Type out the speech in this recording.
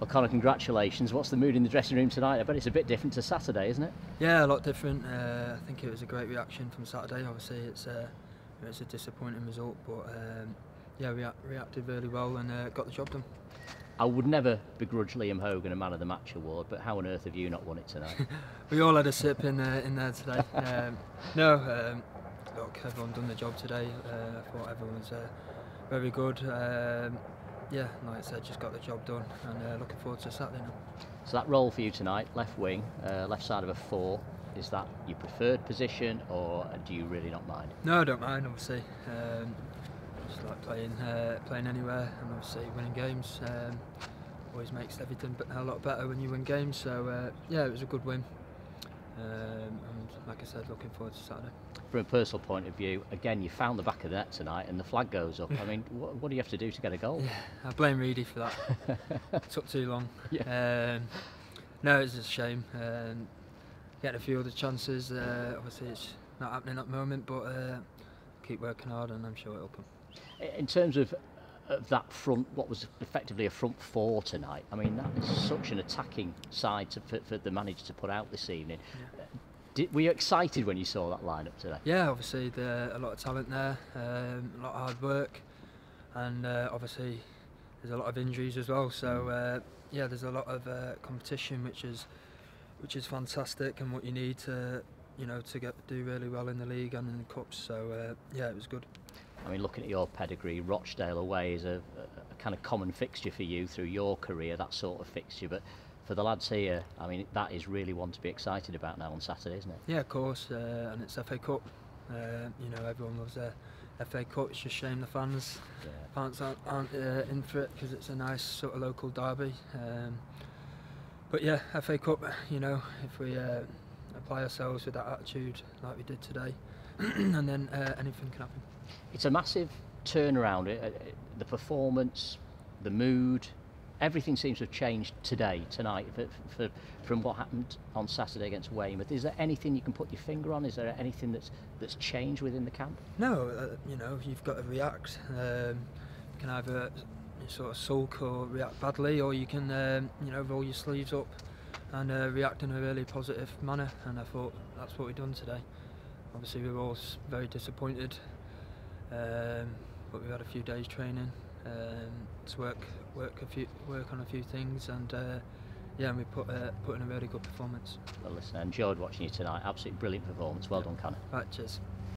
Well, Connor, congratulations. What's the mood in the dressing room tonight? I bet it's a bit different to Saturday, isn't it? Yeah, a lot different. Uh, I think it was a great reaction from Saturday. Obviously, it's uh, it's a disappointing result, but um, yeah, we reacted really well and uh, got the job done. I would never begrudge Liam Hogan a Man of the Match award, but how on earth have you not won it tonight? we all had a sip in uh, in there today. Um, no, um, look, everyone done the job today. Uh, I thought everyone was very good. Yeah, like I said, just got the job done and uh, looking forward to Saturday now. So that role for you tonight, left wing, uh, left side of a four, is that your preferred position or do you really not mind? No, I don't mind, obviously. Um, just like playing uh, playing anywhere and obviously winning games. Um, always makes everything a lot better when you win games. So uh, yeah, it was a good win. Um, and like I said, looking forward to Saturday. From a personal point of view, again, you found the back of the net tonight and the flag goes up. I mean, what, what, do you have to do to get a goal? Yeah, I blame Reedy for that. Took too long. Yeah. Um, no, it's a shame. Um, getting a few other chances. Uh, obviously, it's not happening at the moment, but uh, keep working hard and I'm sure it'll come. In terms of of that front, what was effectively a front four tonight. I mean, that is such an attacking side to, for, for, the manager to put out this evening. Yeah. Did, were you excited when you saw that lineup today? Yeah, obviously there a lot of talent there, um, a lot of hard work, and uh, obviously there's a lot of injuries as well. So mm. uh, yeah, there's a lot of uh, competition, which is which is fantastic, and what you need to you know to get do really well in the league and in the cups. So uh, yeah, it was good. I mean, looking at your pedigree, Rochdale away is a, a, kind of common fixture for you through your career, that sort of fixture. But for the lads here, I mean, that is really one to be excited about now on Saturday, isn't it? Yeah, of course, uh, and it's FA Cup. Uh, you know, everyone loves a FA Cup. It's just shame the fans yeah. fans aren't, aren't uh, in for it because it's a nice sort of local derby. Um, but yeah, FA Cup. You know, if we uh, apply ourselves with that attitude like we did today, and then uh, anything can happen. It's a massive turnaround. Uh, the performance, the mood, everything seems to have changed today, tonight, for, for, from what happened on Saturday against Weymouth. Is there anything you can put your finger on? Is there anything that's that's changed within the camp? No, uh, you know, you've got to react. Um, you can either sort of sulk or react badly, or you can, um, you know, roll your sleeves up and uh, react in a really positive manner. And I thought that's what we've done today. Obviously, we were all very disappointed, um, but we've had a few days training um, to work work a few work on a few things, and uh, yeah, we put uh, put in a really good performance. Well, listen, I enjoyed watching you tonight. Absolutely brilliant performance. Well yeah. done, Connor. Right, cheers.